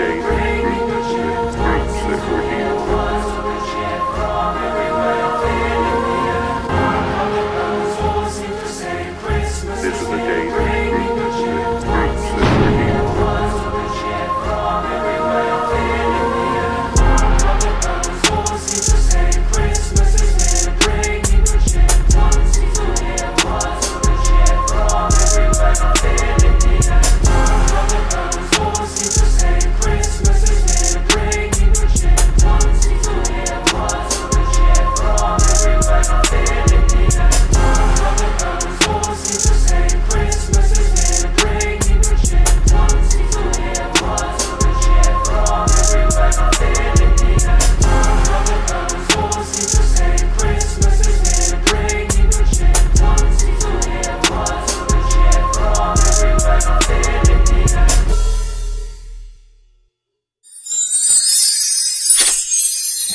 Day.